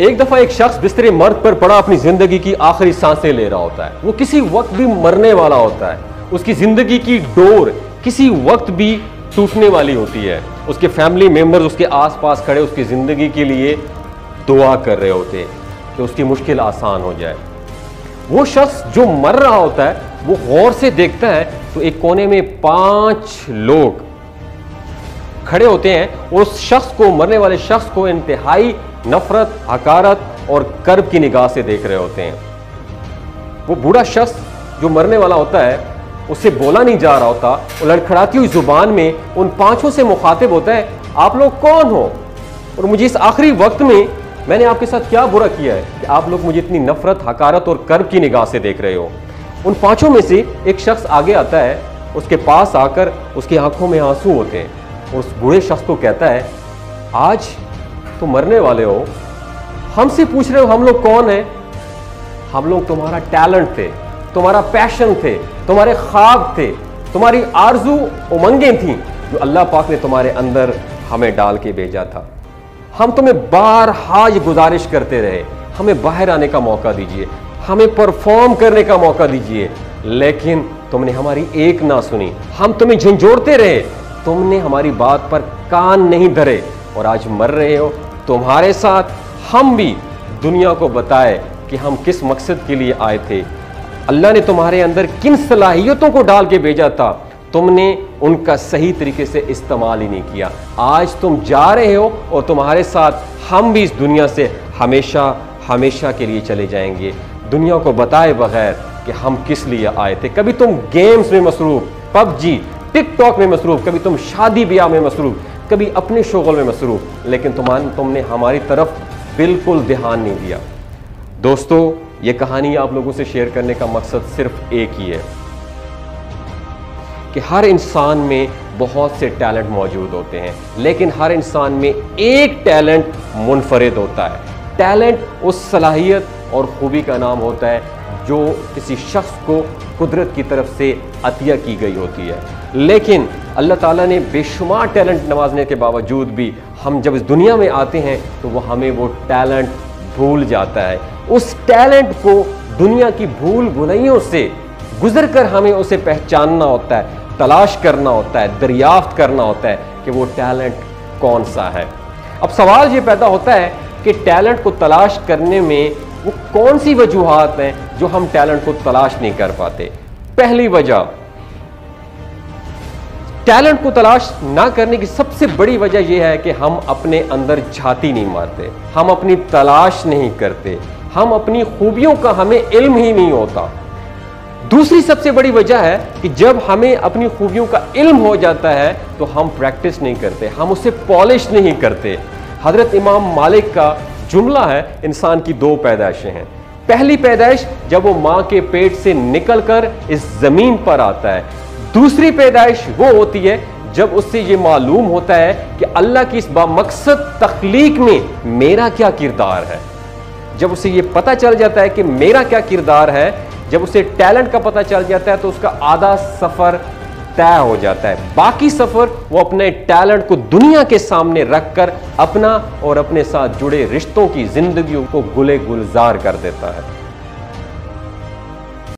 एक दफ़ा एक शख्स बिस्तरे मर्द पर पड़ा अपनी ज़िंदगी की आखिरी साँसें ले रहा होता है। वो किसी वक्त भी मरने वाला होता है। उसकी ज़िंदगी की डोर किसी वक्त भी टूटने वाली होती है। उसके फैमिली मेंबर्स उसके आसपास खड़े उसकी ज़िंदगी के लिए दुआ कर रहे होते हैं कि उसकी मुश्किल आसान हो जाए। वो शख्स जो मर रहा होता है, वो गौर से देखता है तो एक कोने में पाँच लोग खड़े होते हैं उस शख्स को, मरने वाले शख्स को इंतहाई नफरत, हकारत और कर्ब की निगाह से देख रहे होते हैं। वो बूढ़ा शख्स जो मरने वाला होता है उससे बोला नहीं जा रहा होता। और लड़खड़ाती हुई ज़ुबान में उन पाँचों से मुखातिब होता है, आप लोग कौन हो? और मुझे इस आखिरी वक्त में मैंने आपके साथ क्या बुरा किया है कि आप लोग मुझे इतनी नफरत, हकारत और कर्ब की निगाह से देख रहे हो? उन पाँचों में से एक शख्स आगे आता है, उसके पास आकर उसकी आँखों में आँसू होते हैं। और उस बूढ़े शख्स को कहता है, आज तो मरने वाले हो। हमसे पूछ रहे हो, हम लोग कौन है? हम लोग तुम्हारा टैलेंट थे, तुम्हारा पैशन थे, तुम्हारे ख्वाब थे, तुम्हारी आरज़ू उमंगें थी जो अल्लाह पाक ने तुम्हारे अंदर हमें डाल के भेजा था। हम तुम्हें बार हाज गुजारिश करते रहे। हमें बाहर आने का मौका दीजिए, हमें परफॉर्म करने का मौका दीजिए, लेकिन तुमने हमारी एक ना सुनी। हम तुम्हें झंझोड़ते रहे। तुमने हमारी बात पर कान नहीं धरे और आज मर रहे हो। तुम्हारे साथ हम भी दुनिया को बताए कि हम किस मकसद के लिए आए थे। अल्लाह ने तुम्हारे अंदर किन सलाहियतों को डाल के भेजा था? तुमने उनका सही तरीके से इस्तेमाल ही नहीं किया। आज तुम जा रहे हो और तुम्हारे साथ हम भी इस दुनिया से हमेशा हमेशा के लिए चले जाएँगे। दुनिया को बताए बगैर कि हम किस लिए आए थे। कभी तुम गेम्स में मसरूफ, पबजी, टिकटॉक में मसरूफ, कभी तुम शादी ब्याह में मसरूफ कभी अपने शोगल में मसरूफ, लेकिन तुम तुमने हमारी तरफ़ बिल्कुल ध्यान नहीं दिया। दोस्तों, ये कहानी आप लोगों से शेयर करने का मकसद सिर्फ़ एक ही है, कि हर इंसान में बहुत से टैलेंट मौजूद होते हैं, लेकिन हर इंसान में एक टैलेंट मुनफरद होता है। टैलेंट उस सलाहियत और खूबी का नाम होता है, जो किसी शख्स को कुदरत की तरफ़ से अतिया की गई होती है। लेकिन अल्लाह ताला ने बेशुमार टैलेंट नवाजने के बावजूद भी हम जब इस दुनिया में आते हैं तो वह हमें वो टैलेंट भूल जाता है। उस टैलेंट को दुनिया की भूल भुलैयों से गुजर कर हमें उसे पहचानना होता है, तलाश करना होता है, दरियाफ्त करना होता है कि वो टैलेंट कौन सा है। अब सवाल ये पैदा होता है कि टैलेंट को तलाश करने में वो कौन सी वजूहत हैं जो हम टैलेंट को तलाश नहीं कर पाते? पहली वजह, टैलेंट को तलाश ना करने की सबसे बड़ी वजह यह है कि हम अपने अंदर झाती नहीं मारते, हम अपनी तलाश नहीं करते, हम अपनी खूबियों का हमें इल्म ही नहीं होता। दूसरी सबसे बड़ी वजह है कि जब हमें अपनी खूबियों का इल्म हो जाता है तो हम प्रैक्टिस नहीं करते, हम उसे पॉलिश नहीं करते। हज़रत इमाम मालिक का जुमला है, इंसान की दो पैदाइशें हैं। पहली पैदाइश, जब वो माँ के पेट से निकलकर इस ज़मीन पर आता है। दूसरी पैदाइश वो होती है, जब उससे ये मालूम होता है कि अल्लाह की इस बामकसद तख्लीक में मेरा क्या किरदार है। जब उसे ये पता चल जाता है कि मेरा क्या किरदार है, जब उसे टैलेंट का पता चल जाता है तो उसका आधा सफ़र तय हो जाता है। बाकी सफ़र वो अपने टैलेंट को दुनिया के सामने रखकर अपना और अपने साथ जुड़े रिश्तों की जिंदगियों को गुले गुलजार कर देता है।